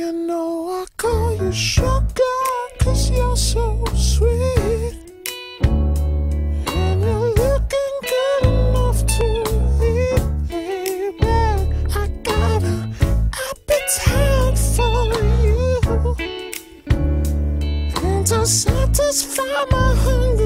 You know I call you sugar, cause you're so sweet. And you're looking good enough to eat, baby. I got an appetite for you. And to satisfy my hunger.